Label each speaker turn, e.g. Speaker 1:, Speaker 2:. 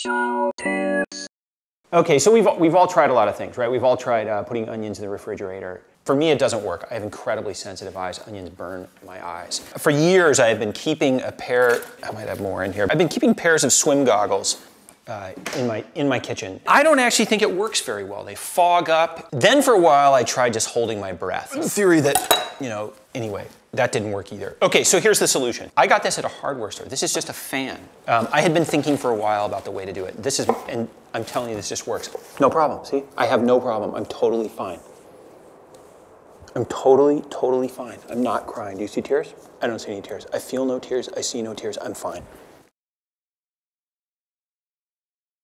Speaker 1: CHOW Tips.
Speaker 2: Okay, so we've, we've all tried a lot of things, right? We've all tried uh, putting onions in the refrigerator. For me, it doesn't work. I have incredibly sensitive eyes. Onions burn my eyes. For years, I have been keeping a pair, I might have more in here. I've been keeping pairs of swim goggles uh, in, my, in my kitchen. I don't actually think it works very well. They fog up. Then for a while, I tried just holding my breath. The theory that, you know, anyway, that didn't work either. Okay, so here's the solution. I got this at a hardware store. This is just a fan. Um, I had been thinking for a while about the way to do it. This is, and I'm telling you, this just works. No problem, see? I have no problem. I'm totally fine. I'm totally, totally fine. I'm not crying. Do you see tears? I don't see any tears. I feel no tears. I see no tears. I'm fine.